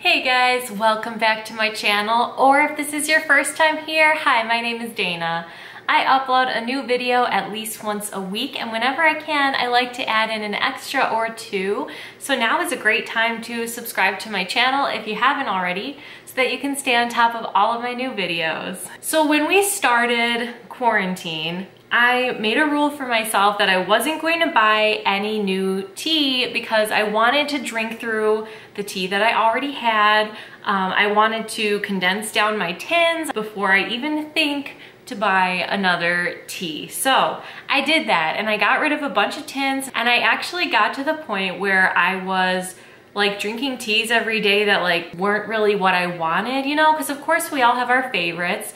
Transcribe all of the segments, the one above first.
Hey guys, welcome back to my channel, or if this is your first time here, hi, my name is Dana. I upload a new video at least once a week, and whenever I can, I like to add in an extra or two. So now is a great time to subscribe to my channel if you haven't already, so that you can stay on top of all of my new videos. So when we started quarantine, I made a rule for myself that I wasn't going to buy any new tea because I wanted to drink through the tea that I already had. Um, I wanted to condense down my tins before I even think to buy another tea. So I did that and I got rid of a bunch of tins and I actually got to the point where I was like drinking teas every day that like weren't really what I wanted, you know, because of course we all have our favorites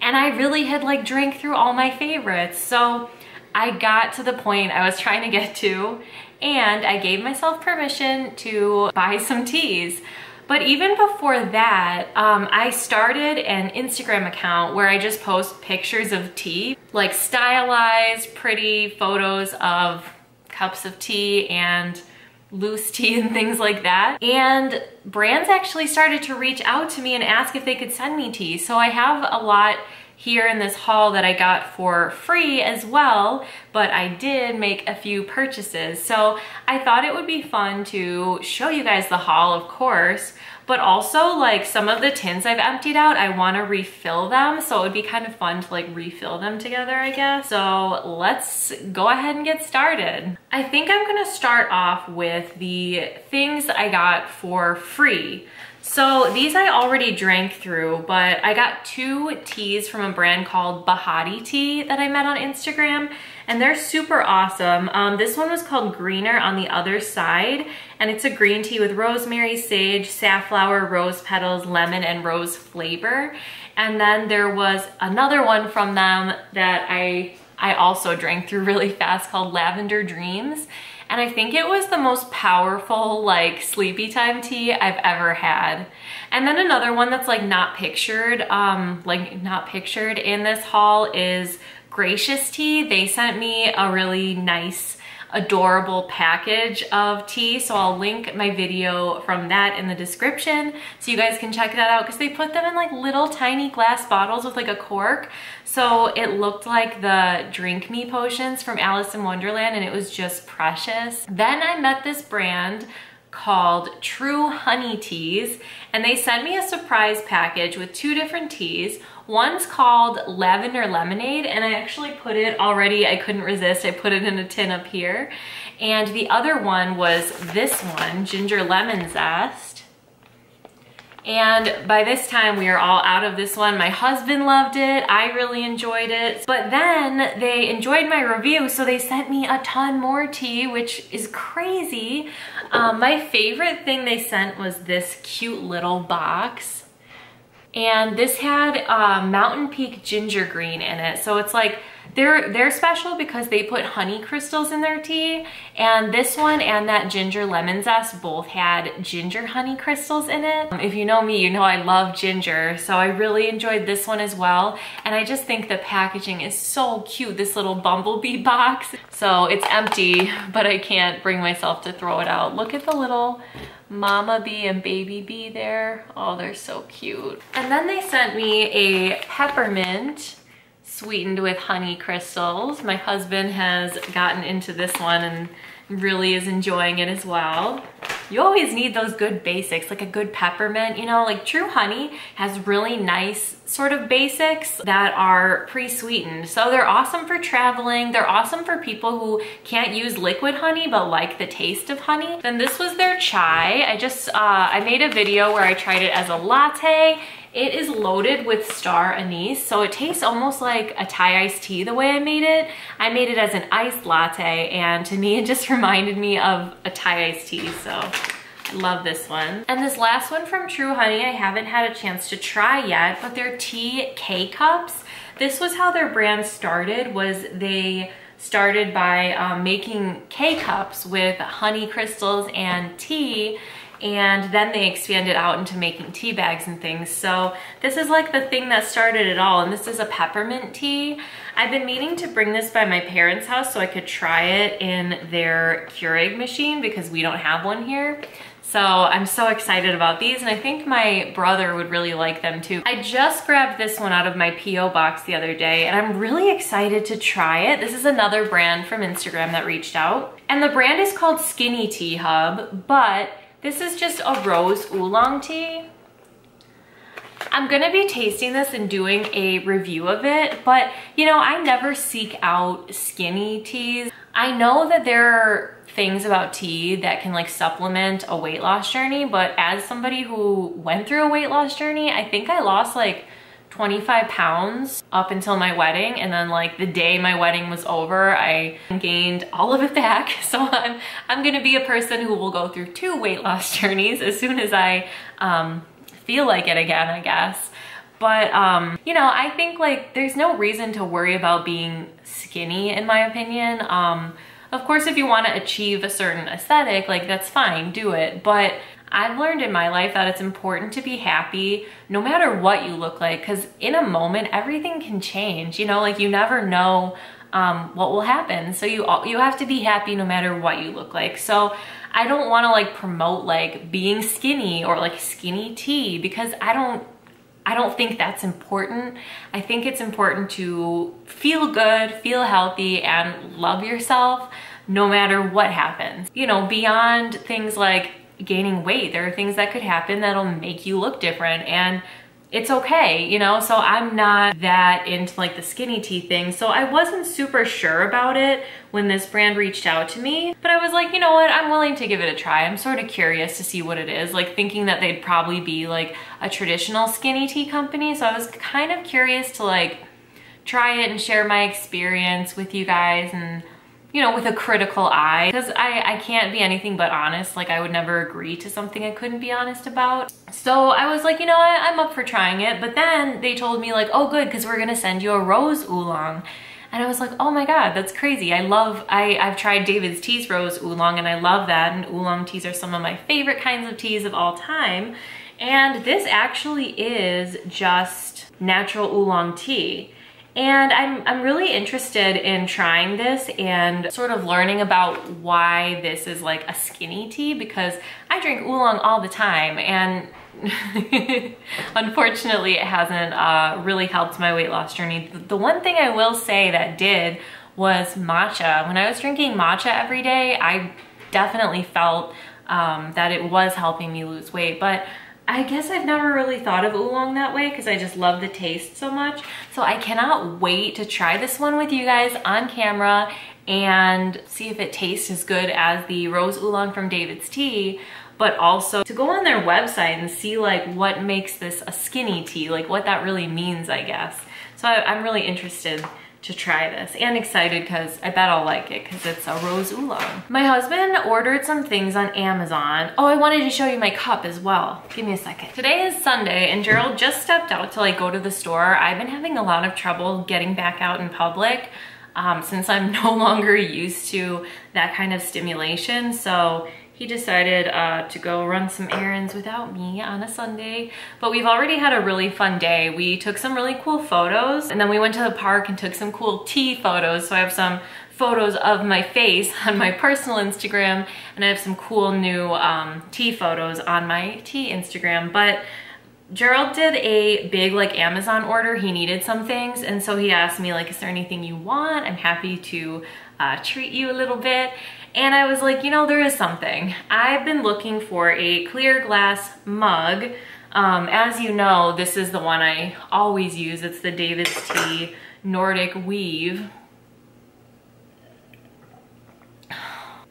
and I really had like drank through all my favorites. So I got to the point I was trying to get to and I gave myself permission to buy some teas. But even before that, um, I started an Instagram account where I just post pictures of tea, like stylized, pretty photos of cups of tea and loose tea and things like that. And brands actually started to reach out to me and ask if they could send me tea. So I have a lot here in this haul that I got for free as well, but I did make a few purchases. So I thought it would be fun to show you guys the haul, of course, but also like some of the tins I've emptied out, I wanna refill them. So it would be kind of fun to like refill them together, I guess. So let's go ahead and get started. I think I'm gonna start off with the things I got for free. So these I already drank through, but I got two teas from a brand called Bahati Tea that I met on Instagram, and they're super awesome. Um, this one was called Greener on the other side, and it's a green tea with rosemary, sage, safflower, rose petals, lemon, and rose flavor. And then there was another one from them that I, I also drank through really fast called Lavender Dreams and I think it was the most powerful like sleepy time tea I've ever had. And then another one that's like not pictured, um, like not pictured in this haul is Gracious Tea. They sent me a really nice adorable package of tea. So I'll link my video from that in the description so you guys can check that out because they put them in like little tiny glass bottles with like a cork. So it looked like the drink me potions from Alice in Wonderland and it was just precious. Then I met this brand called True Honey Teas and they sent me a surprise package with two different teas. One's called Lavender Lemonade, and I actually put it already, I couldn't resist, I put it in a tin up here. And the other one was this one, Ginger Lemon Zest. And by this time we are all out of this one. My husband loved it, I really enjoyed it. But then they enjoyed my review, so they sent me a ton more tea, which is crazy. Um, my favorite thing they sent was this cute little box and this had uh, Mountain Peak Ginger Green in it. So it's like, they're, they're special because they put honey crystals in their tea. And this one and that ginger lemon zest both had ginger honey crystals in it. If you know me, you know I love ginger. So I really enjoyed this one as well. And I just think the packaging is so cute, this little bumblebee box. So it's empty, but I can't bring myself to throw it out. Look at the little mama bee and baby bee there. Oh, they're so cute. And then they sent me a peppermint sweetened with honey crystals. My husband has gotten into this one and really is enjoying it as well. You always need those good basics, like a good peppermint, you know, like True Honey has really nice sort of basics that are pre-sweetened. So they're awesome for traveling. They're awesome for people who can't use liquid honey but like the taste of honey. Then this was their chai. I just, uh, I made a video where I tried it as a latte it is loaded with star anise, so it tastes almost like a Thai iced tea the way I made it. I made it as an iced latte, and to me it just reminded me of a Thai iced tea, so I love this one. And this last one from True Honey, I haven't had a chance to try yet, but they're tea K-cups. This was how their brand started, was they started by um, making K-cups with honey crystals and tea and then they expanded out into making tea bags and things. So this is like the thing that started it all, and this is a peppermint tea. I've been meaning to bring this by my parents' house so I could try it in their Keurig machine because we don't have one here. So I'm so excited about these and I think my brother would really like them too. I just grabbed this one out of my P.O. box the other day and I'm really excited to try it. This is another brand from Instagram that reached out. And the brand is called Skinny Tea Hub, but this is just a rose oolong tea. I'm gonna be tasting this and doing a review of it, but you know, I never seek out skinny teas. I know that there are things about tea that can like supplement a weight loss journey, but as somebody who went through a weight loss journey, I think I lost like 25 pounds up until my wedding and then like the day my wedding was over I gained all of it back. So I'm I'm gonna be a person who will go through two weight loss journeys as soon as I um, feel like it again I guess. But um, you know I think like there's no reason to worry about being skinny in my opinion. Um, of course, if you want to achieve a certain aesthetic, like that's fine, do it. But I've learned in my life that it's important to be happy no matter what you look like because in a moment, everything can change. You know, like you never know um, what will happen. So you, you have to be happy no matter what you look like. So I don't want to like promote like being skinny or like skinny tea because I don't I don't think that's important. I think it's important to feel good, feel healthy, and love yourself no matter what happens. You know, beyond things like gaining weight, there are things that could happen that'll make you look different and it's okay, you know? So I'm not that into like the skinny tea thing. So I wasn't super sure about it when this brand reached out to me, but I was like, you know what? I'm willing to give it a try. I'm sort of curious to see what it is, like thinking that they'd probably be like a traditional skinny tea company. So I was kind of curious to like try it and share my experience with you guys and you know, with a critical eye because I, I can't be anything but honest. Like I would never agree to something I couldn't be honest about. So I was like, you know I'm up for trying it. But then they told me like, oh good, because we're gonna send you a rose oolong. And I was like, oh my God, that's crazy. I love, I, I've tried David's Teas Rose Oolong and I love that. And oolong teas are some of my favorite kinds of teas of all time. And this actually is just natural oolong tea. And I'm, I'm really interested in trying this and sort of learning about why this is like a skinny tea because I drink oolong all the time and unfortunately it hasn't uh, really helped my weight loss journey. The one thing I will say that did was matcha. When I was drinking matcha every day, I definitely felt um, that it was helping me lose weight, but I guess I've never really thought of oolong that way because I just love the taste so much. So I cannot wait to try this one with you guys on camera and see if it tastes as good as the rose oolong from David's Tea but also to go on their website and see like what makes this a skinny tea, like what that really means, I guess. So I, I'm really interested to try this and excited because I bet I'll like it because it's a rose oolong. My husband ordered some things on Amazon. Oh, I wanted to show you my cup as well. Give me a second. Today is Sunday and Gerald just stepped out to like go to the store. I've been having a lot of trouble getting back out in public um, since I'm no longer used to that kind of stimulation. So he decided uh, to go run some errands without me on a Sunday. But we've already had a really fun day. We took some really cool photos and then we went to the park and took some cool tea photos. So I have some photos of my face on my personal Instagram and I have some cool new um, tea photos on my tea Instagram. But Gerald did a big like Amazon order. He needed some things and so he asked me like, is there anything you want? I'm happy to uh, treat you a little bit. And I was like, you know, there is something. I've been looking for a clear glass mug. Um, as you know, this is the one I always use. It's the David's Tea Nordic Weave.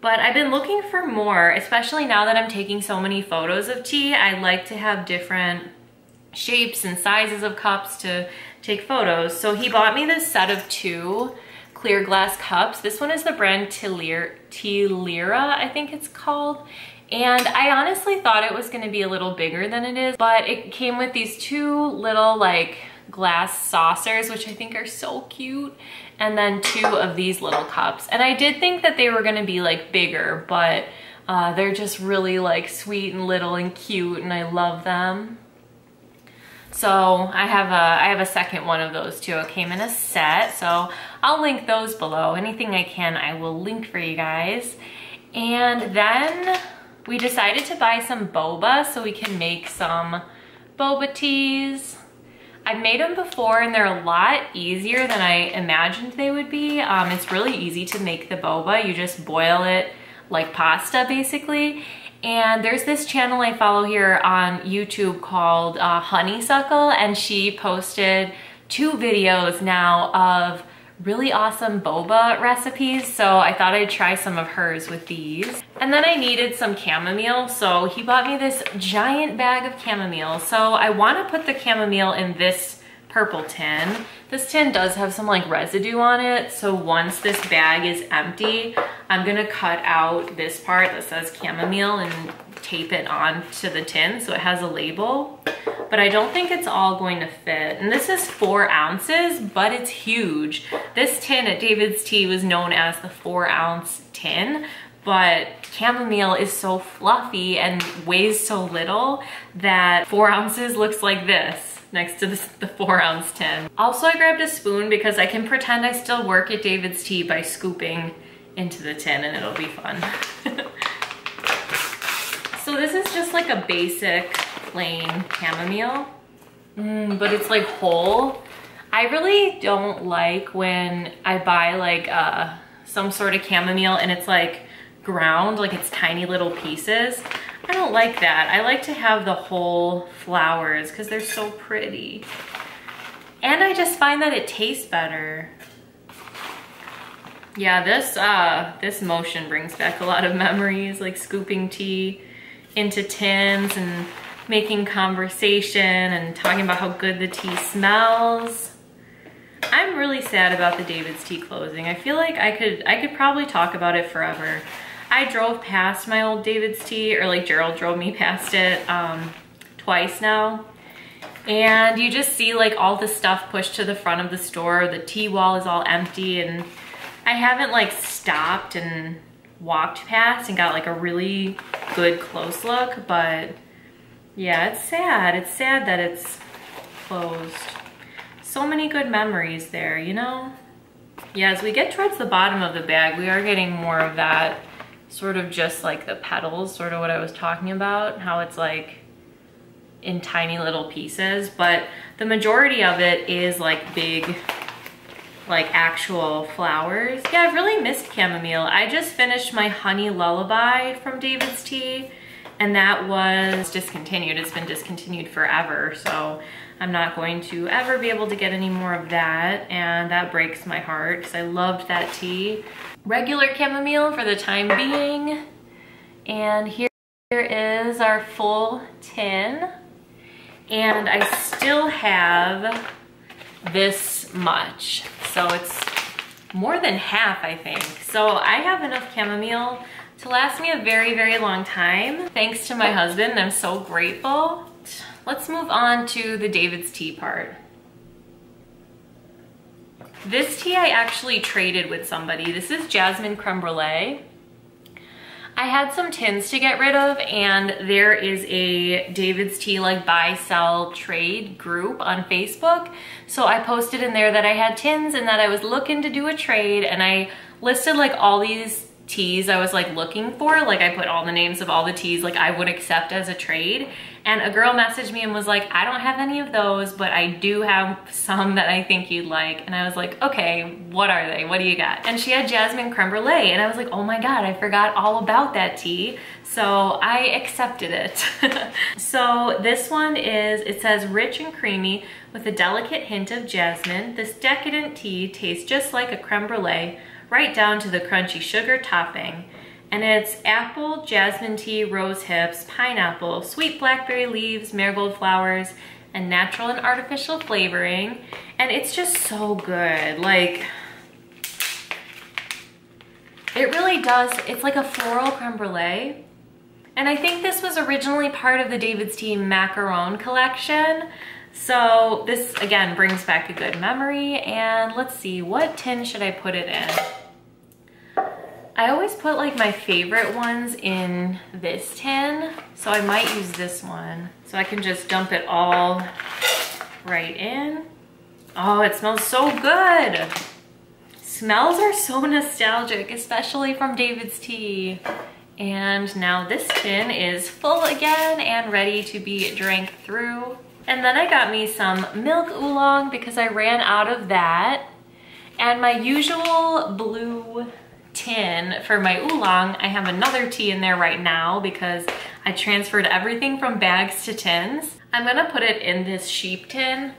But I've been looking for more, especially now that I'm taking so many photos of tea. I like to have different shapes and sizes of cups to take photos. So he bought me this set of two clear glass cups. This one is the brand Tealyra, I think it's called. And I honestly thought it was gonna be a little bigger than it is, but it came with these two little like glass saucers, which I think are so cute. And then two of these little cups. And I did think that they were gonna be like bigger, but uh, they're just really like sweet and little and cute and I love them. So I have a I have a second one of those too. It came in a set, so I'll link those below. Anything I can, I will link for you guys. And then We decided to buy some boba so we can make some boba teas. I've made them before and they're a lot easier than I imagined they would be. Um, it's really easy to make the boba. You just boil it like pasta basically. And there's this channel I follow here on YouTube called uh, Honeysuckle and she posted two videos now of really awesome boba recipes. So I thought I'd try some of hers with these. And then I needed some chamomile. So he bought me this giant bag of chamomile. So I wanna put the chamomile in this purple tin. This tin does have some like residue on it. So once this bag is empty, I'm gonna cut out this part that says chamomile and tape it on to the tin so it has a label. But I don't think it's all going to fit. And this is four ounces, but it's huge. This tin at David's Tea was known as the four ounce tin, but chamomile is so fluffy and weighs so little that four ounces looks like this next to the four ounce tin. Also, I grabbed a spoon because I can pretend I still work at David's Tea by scooping into the tin and it'll be fun. so this is just like a basic plain chamomile, mm, but it's like whole. I really don't like when I buy like uh, some sort of chamomile and it's like ground, like it's tiny little pieces. I don't like that. I like to have the whole flowers because they're so pretty. And I just find that it tastes better. Yeah, this uh, this motion brings back a lot of memories, like scooping tea into tins and making conversation and talking about how good the tea smells. I'm really sad about the David's Tea closing. I feel like I could I could probably talk about it forever. I drove past my old David's Tea, or like Gerald drove me past it um, twice now. And you just see like all the stuff pushed to the front of the store. The tea wall is all empty and I haven't like stopped and walked past and got like a really good close look, but yeah, it's sad. It's sad that it's closed. So many good memories there, you know? Yeah, as we get towards the bottom of the bag, we are getting more of that sort of just like the petals, sort of what I was talking about, how it's like in tiny little pieces, but the majority of it is like big, like actual flowers. Yeah, I've really missed chamomile. I just finished my honey lullaby from David's Tea and that was discontinued. It's been discontinued forever, so I'm not going to ever be able to get any more of that, and that breaks my heart because I loved that tea. Regular chamomile for the time being, and here is our full tin, and I still have this much, so it's more than half, I think. So I have enough chamomile to last me a very, very long time. Thanks to my husband, I'm so grateful. Let's move on to the David's tea part. This tea I actually traded with somebody. This is Jasmine Creme Brulee. I had some tins to get rid of and there is a David's Tea like buy, sell, trade group on Facebook. So I posted in there that I had tins and that I was looking to do a trade and I listed like all these teas I was like looking for. Like I put all the names of all the teas like I would accept as a trade. And a girl messaged me and was like, I don't have any of those, but I do have some that I think you'd like. And I was like, okay, what are they? What do you got? And she had jasmine creme brulee. And I was like, oh my God, I forgot all about that tea. So I accepted it. so this one is, it says rich and creamy with a delicate hint of jasmine. This decadent tea tastes just like a creme brulee right down to the crunchy sugar topping. And it's apple, jasmine tea, rose hips, pineapple, sweet blackberry leaves, marigold flowers, and natural and artificial flavoring. And it's just so good. Like, it really does. It's like a floral creme brulee. And I think this was originally part of the David's Tea macaron collection. So this, again, brings back a good memory. And let's see, what tin should I put it in? I always put like my favorite ones in this tin. So I might use this one. So I can just dump it all right in. Oh, it smells so good. Smells are so nostalgic, especially from David's Tea. And now this tin is full again and ready to be drank through. And then I got me some milk oolong because I ran out of that. And my usual blue tin for my oolong, I have another tea in there right now because I transferred everything from bags to tins. I'm gonna put it in this sheep tin.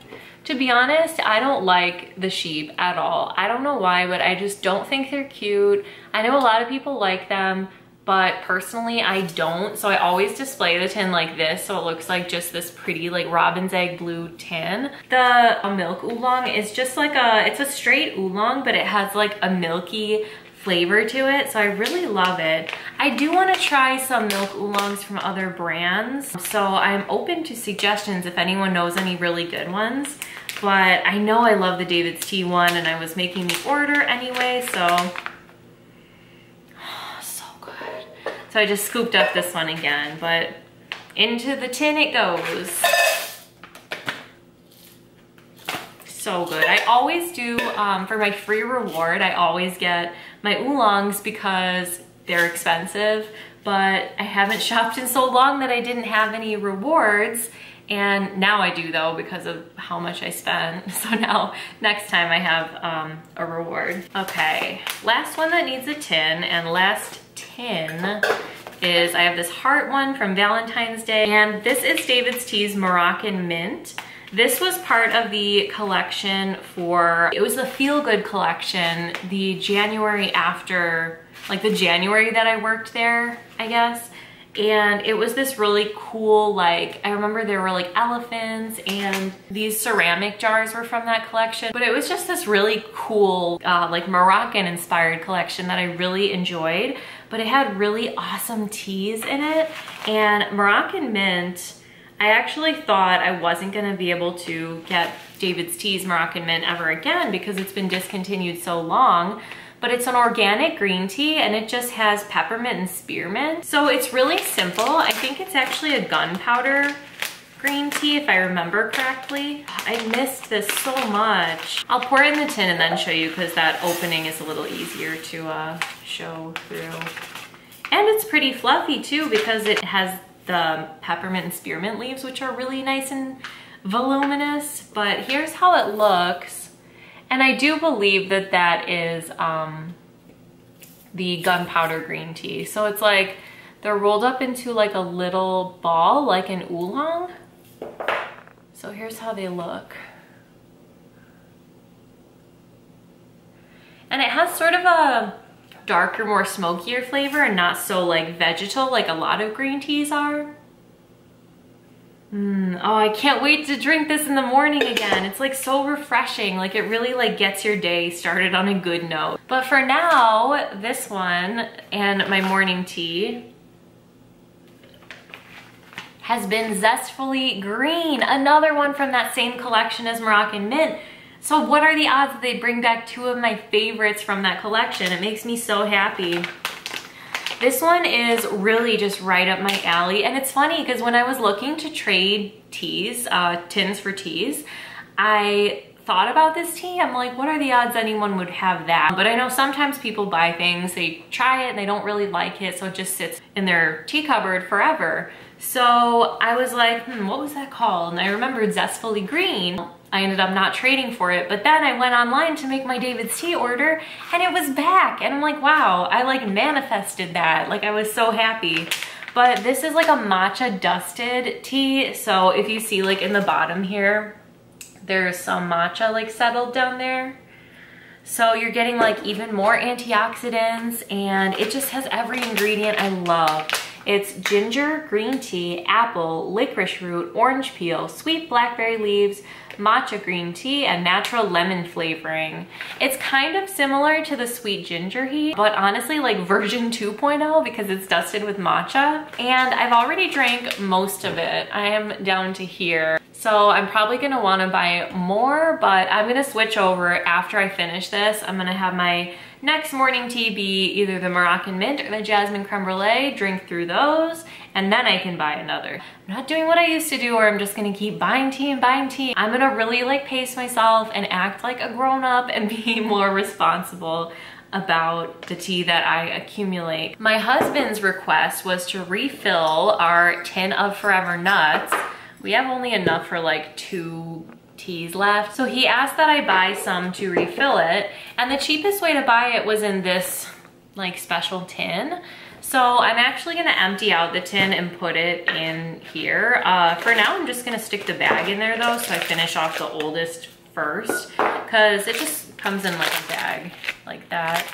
To be honest, I don't like the sheep at all. I don't know why, but I just don't think they're cute. I know a lot of people like them but personally I don't. So I always display the tin like this so it looks like just this pretty like robin's egg blue tin. The milk oolong is just like a, it's a straight oolong, but it has like a milky flavor to it, so I really love it. I do want to try some milk oolongs from other brands, so I'm open to suggestions if anyone knows any really good ones. But I know I love the David's Tea one and I was making the order anyway, so so good. So I just scooped up this one again, but into the tin it goes. So good. I always do, um, for my free reward, I always get my oolongs because they're expensive, but I haven't shopped in so long that I didn't have any rewards. And now I do though because of how much I spent. So now next time I have um, a reward. Okay, last one that needs a tin and last tin is I have this heart one from Valentine's Day and this is David's Tea's Moroccan Mint. This was part of the collection for, it was the Feel Good collection, the January after, like the January that I worked there, I guess. And it was this really cool like I remember there were like elephants and these ceramic jars were from that collection. But it was just this really cool uh, like Moroccan inspired collection that I really enjoyed. But it had really awesome teas in it. And Moroccan mint I actually thought I wasn't gonna be able to get David's Tea's Moroccan Mint ever again because it's been discontinued so long but it's an organic green tea and it just has peppermint and spearmint. So it's really simple. I think it's actually a gunpowder green tea if I remember correctly. I missed this so much. I'll pour it in the tin and then show you because that opening is a little easier to uh, show through. And it's pretty fluffy too because it has the peppermint and spearmint leaves which are really nice and voluminous. But here's how it looks. And I do believe that that is um, the gunpowder green tea. So it's like they're rolled up into like a little ball, like an oolong. So here's how they look. And it has sort of a darker, more smokier flavor and not so like vegetal like a lot of green teas are. Mm, oh, I can't wait to drink this in the morning again. It's like so refreshing. Like it really like gets your day started on a good note. But for now, this one and my morning tea has been Zestfully Green, another one from that same collection as Moroccan Mint. So what are the odds that they bring back two of my favorites from that collection? It makes me so happy. This one is really just right up my alley. And it's funny because when I was looking to trade teas, uh, tins for teas, I thought about this tea. I'm like, what are the odds anyone would have that? But I know sometimes people buy things, they try it and they don't really like it, so it just sits in their tea cupboard forever. So I was like, hmm, what was that called? And I remembered Zestfully Green. I ended up not trading for it, but then I went online to make my David's tea order and it was back. And I'm like, wow, I like manifested that. Like I was so happy. But this is like a matcha dusted tea. So if you see like in the bottom here, there's some matcha like settled down there. So you're getting like even more antioxidants and it just has every ingredient I love. It's ginger, green tea, apple, licorice root, orange peel, sweet blackberry leaves, matcha green tea, and natural lemon flavoring. It's kind of similar to the sweet ginger heat, but honestly like version 2.0 because it's dusted with matcha. And I've already drank most of it. I am down to here. So I'm probably gonna wanna buy more, but I'm gonna switch over after I finish this. I'm gonna have my next morning tea be either the Moroccan mint or the jasmine creme brulee, drink through those, and then I can buy another. I'm not doing what I used to do where I'm just gonna keep buying tea and buying tea. I'm gonna really like pace myself and act like a grown up and be more responsible. about the tea that I accumulate. My husband's request was to refill our tin of Forever Nuts. We have only enough for like two teas left. So he asked that I buy some to refill it. And the cheapest way to buy it was in this like special tin. So I'm actually gonna empty out the tin and put it in here. Uh, for now, I'm just gonna stick the bag in there though, so I finish off the oldest first, because it just comes in like a bag like that.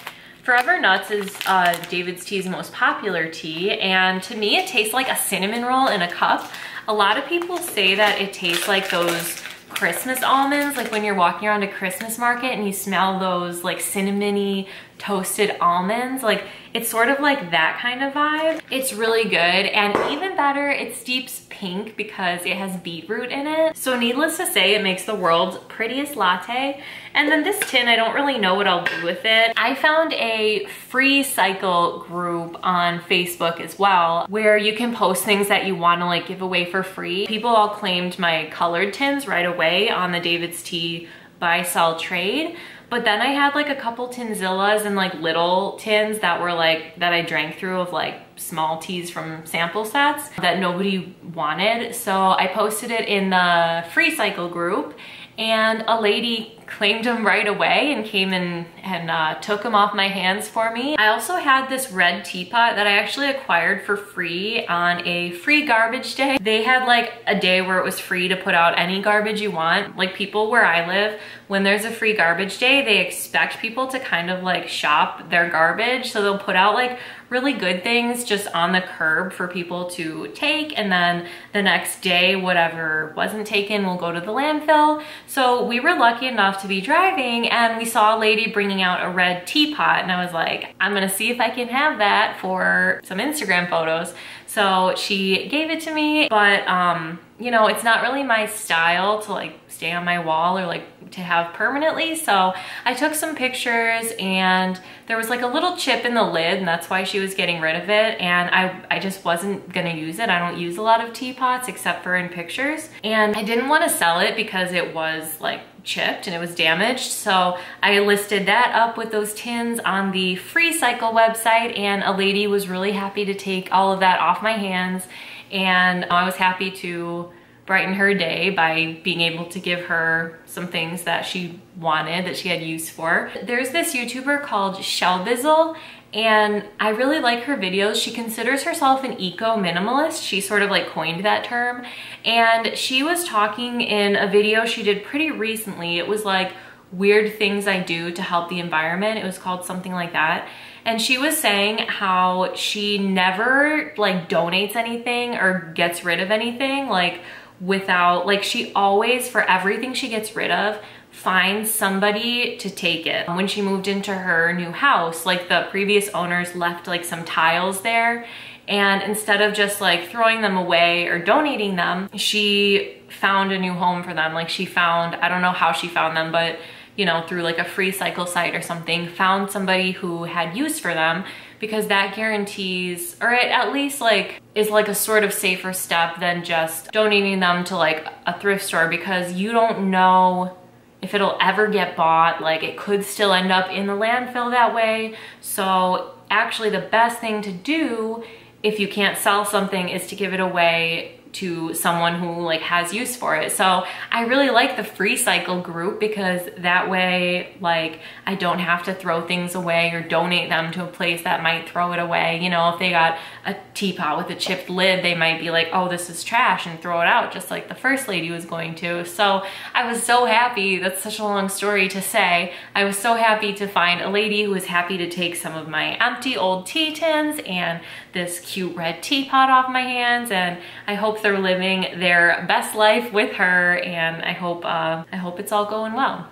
Forever Nuts is uh, David's Tea's most popular tea, and to me it tastes like a cinnamon roll in a cup. A lot of people say that it tastes like those Christmas almonds, like when you're walking around a Christmas market and you smell those like cinnamony toasted almonds, like it's sort of like that kind of vibe. It's really good and even better, it steeps pink because it has beetroot in it. So needless to say, it makes the world's prettiest latte. And then this tin, I don't really know what I'll do with it. I found a free cycle group on Facebook as well, where you can post things that you wanna like give away for free. People all claimed my colored tins right away on the David's Tea buy sell trade but then I had like a couple Tinzillas and like little tins that were like, that I drank through of like small teas from sample sets that nobody wanted. So I posted it in the free cycle group and a lady claimed them right away and came in and uh, took them off my hands for me. I also had this red teapot that I actually acquired for free on a free garbage day. They had like a day where it was free to put out any garbage you want. Like people where I live, when there's a free garbage day, they expect people to kind of like shop their garbage. So they'll put out like really good things just on the curb for people to take and then the next day whatever wasn't taken will go to the landfill. So we were lucky enough to be driving and we saw a lady bringing out a red teapot and I was like, I'm gonna see if I can have that for some Instagram photos. So she gave it to me, but um, you know, it's not really my style to like stay on my wall or like to have permanently. So I took some pictures and there was like a little chip in the lid and that's why she was getting rid of it. And I, I just wasn't gonna use it. I don't use a lot of teapots except for in pictures. And I didn't wanna sell it because it was like chipped and it was damaged. So I listed that up with those tins on the Free Cycle website and a lady was really happy to take all of that off my hands and I was happy to brighten her day by being able to give her some things that she wanted, that she had use for. There's this YouTuber called Shelbizleee and I really like her videos. She considers herself an eco-minimalist. She sort of like coined that term. And she was talking in a video she did pretty recently. It was like weird things I do to help the environment. It was called something like that. And she was saying how she never like donates anything or gets rid of anything like without, like she always, for everything she gets rid of, find somebody to take it. When she moved into her new house, like the previous owners left like some tiles there and instead of just like throwing them away or donating them, she found a new home for them. Like she found, I don't know how she found them, but you know, through like a free cycle site or something, found somebody who had use for them because that guarantees, or it at least like is like a sort of safer step than just donating them to like a thrift store because you don't know if it'll ever get bought, like it could still end up in the landfill that way. So actually the best thing to do if you can't sell something is to give it away to someone who like has use for it. So I really like the free cycle group because that way like I don't have to throw things away or donate them to a place that might throw it away. You know, if they got a teapot with a chipped lid, they might be like, oh, this is trash and throw it out just like the first lady was going to. So I was so happy, that's such a long story to say. I was so happy to find a lady who was happy to take some of my empty old tea tins and this cute red teapot off my hands and I hope they're living their best life with her and I hope, uh, I hope it's all going well.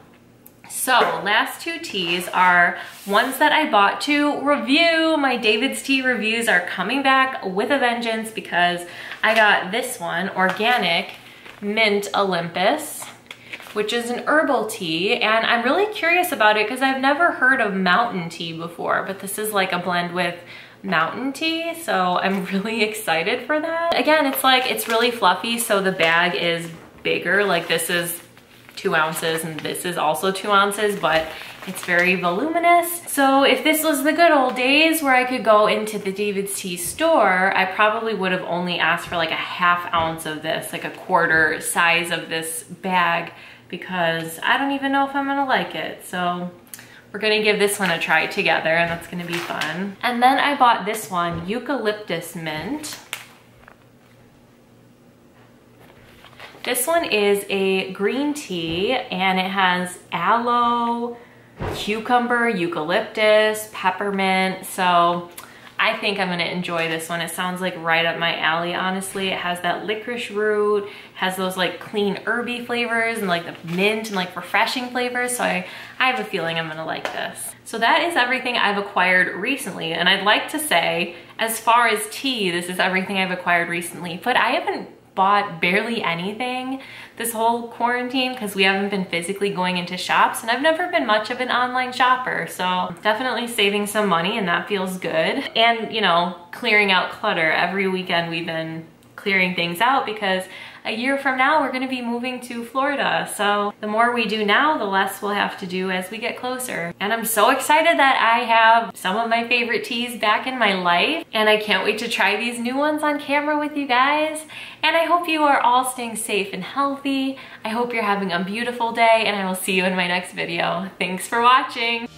So last two teas are ones that I bought to review. My David's Tea reviews are coming back with a vengeance because I got this one, Organic Mint Olympus, which is an herbal tea. And I'm really curious about it because I've never heard of mountain tea before, but this is like a blend with mountain tea so I'm really excited for that. Again it's like it's really fluffy so the bag is bigger like this is two ounces and this is also two ounces but It's very voluminous. So if this was the good old days where I could go into the David's Tea store, I probably would have only asked for like a half ounce of this, like a quarter size of this bag because I don't even know if I'm gonna like it. So we're gonna give this one a try together and that's gonna be fun. And then I bought this one, Eucalyptus Mint. This one is a green tea and it has aloe, cucumber, eucalyptus, peppermint. So I think I'm gonna enjoy this one. It sounds like right up my alley, honestly. It has that licorice root, has those like clean herby flavors and like the mint and like refreshing flavors. So I, I have a feeling I'm gonna like this. So that is everything I've acquired recently. And I'd like to say, as far as tea, this is everything I've acquired recently, but I haven't bought barely anything this whole quarantine because we haven't been physically going into shops and I've never been much of an online shopper. So definitely saving some money and that feels good. And you know, clearing out clutter. Every weekend we've been clearing things out because a year from now, we're gonna be moving to Florida. So the more we do now, the less we'll have to do as we get closer. And I'm so excited that I have some of my favorite teas back in my life. And I can't wait to try these new ones on camera with you guys. And I hope you are all staying safe and healthy. I hope you're having a beautiful day and I will see you in my next video. Thanks for watching.